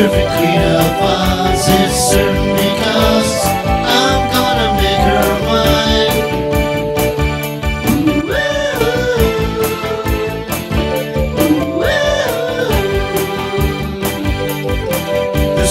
perfect queen of is certain because I'm gonna make her mine. Ooh, ooh, the